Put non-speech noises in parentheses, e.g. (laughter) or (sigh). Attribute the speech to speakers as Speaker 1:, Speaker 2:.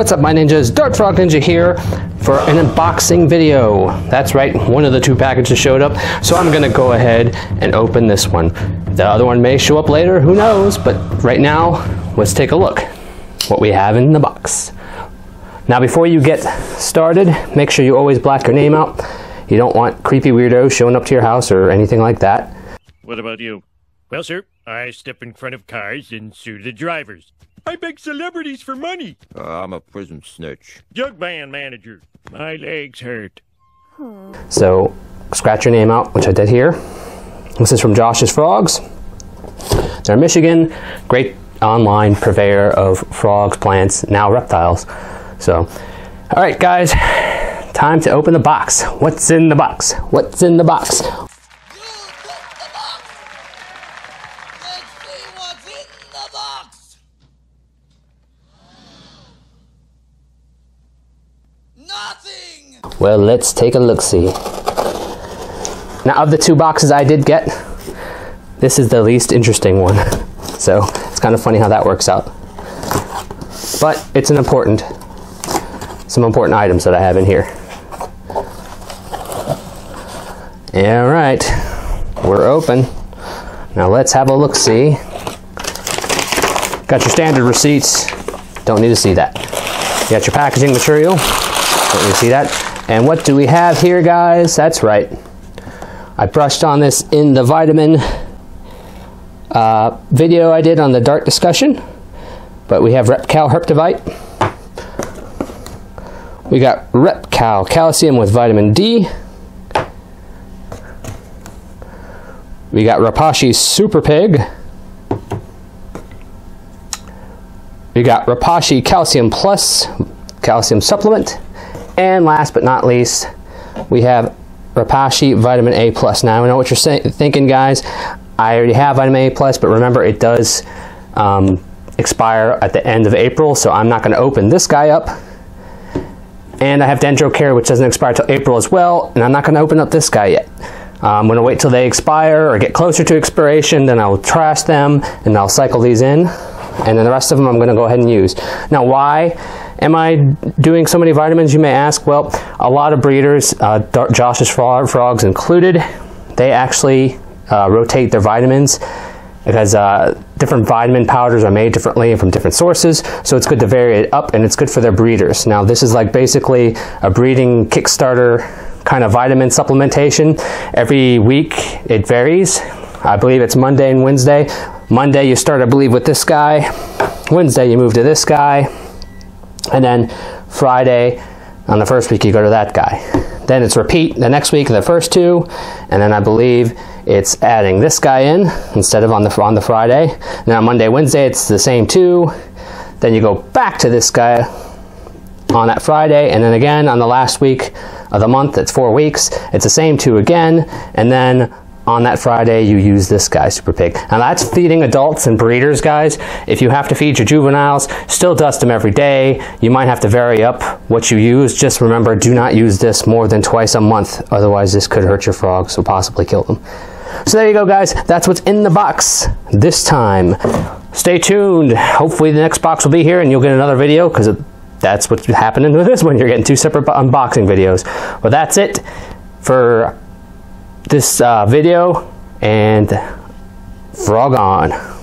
Speaker 1: What's up my ninjas? Dart Frog Ninja here for an unboxing video. That's right, one of the two packages showed up, so I'm gonna go ahead and open this one. The other one may show up later, who knows, but right now, let's take a look what we have in the box. Now before you get started, make sure you always black your name out. You don't want creepy weirdos showing up to your house or anything like that.
Speaker 2: What about you? Well, sir, I step in front of cars and sue the drivers. I beg celebrities for money.
Speaker 3: Uh, I'm a prison snitch.
Speaker 2: Jug band manager. My legs hurt.
Speaker 1: So scratch your name out, which I did here. This is from Josh's Frogs. They're in Michigan, great online purveyor of frogs, plants, now reptiles. So, all right, guys, time to open the box. What's in the box? What's in the box?
Speaker 4: You took the box! Let's see what's in the box!
Speaker 1: Well, let's take a look see. Now, of the two boxes I did get, this is the least interesting one. (laughs) So, it's kind of funny how that works out. But it's an important, some important items that I have in here. All right, we're open. Now let's have a look see. Got your standard receipts. Don't need to see that. You got your packaging material. Need to see that. And what do we have here, guys? That's right. I brushed on this in the vitamin uh, video I did on the dart discussion. But we have Repcal Herptivite. We got Repcal Calcium with vitamin D. We got Repashy Super Pig. We got Repashy Calcium Plus Calcium Supplement. And last but not least, we have Repashy Vitamin A Plus. Now I know what you're say- thinking, guys. I already have Vitamin A Plus, but remember it does um, expire at the end of April, so I'm not going to open this guy up. And I have Dendrocare, which doesn't expire till April as well, and I'm not going to open up this guy yet. Uh, I'm going to wait till they expire or get closer to expiration, then I'll trash them and I'll cycle these in. And then the rest of them I'm going to go ahead and use. Now, why am I doing so many vitamins, you may ask? Well, a lot of breeders, uh, Josh's frogs included, they actually uh, rotate their vitamins because uh, different vitamin powders are made differently and from different sources. So it's good to vary it up and it's good for their breeders. Now, this is like basically a breeding Kickstarter kind of vitamin supplementation. Every week it varies. I believe it's Monday and Wednesday. Monday you start, I believe, with this guy. Wednesday you move to this guy. And then Friday on the first week you go to that guy. Then it's repeat the next week the first two, and then I believe it's adding this guy in instead of on the on the Friday. Now Monday, Wednesday it's the same two. Then you go back to this guy on that Friday, and then again on the last week of the month, it's four weeks, it's the same two again, and then on that Friday you use this guy, Super Pig. Now that's feeding adults and breeders, guys. If you have to feed your juveniles, still dust them every day. You might have to vary up what you use. Just remember, do not use this more than twice a month, otherwise this could hurt your frogs or possibly kill them. So there you go, guys. That's what's in the box this time. Stay tuned. Hopefully the next box will be here and you'll get another video because that's what's happening with this (laughs) one. You're getting two separate unboxing videos. Well, that's it for this uh, video and frog on.